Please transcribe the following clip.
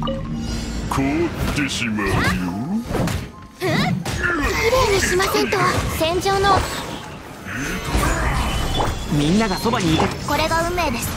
凍ってしまうよ。きれいにしませんと戦場の。みんながそばにいて。これが運命です。